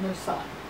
no sun.